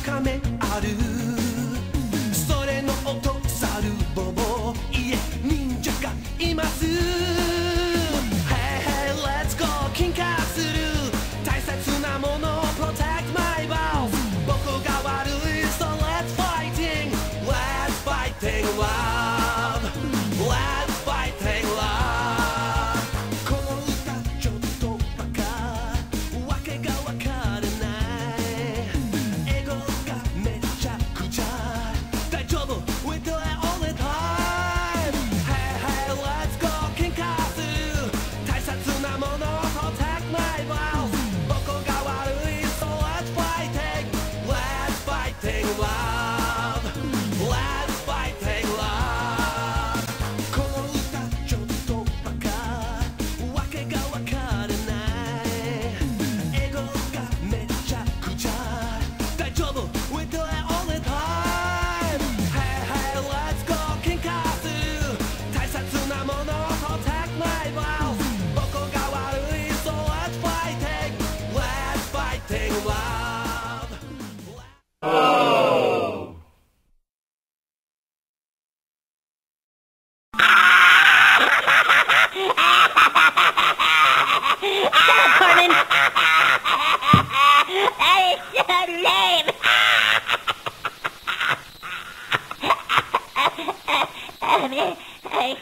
「それのおとさるぼぼ」「いえにんじゃがいます」Last fighting loud. Conan. That is so lame. I mean, I...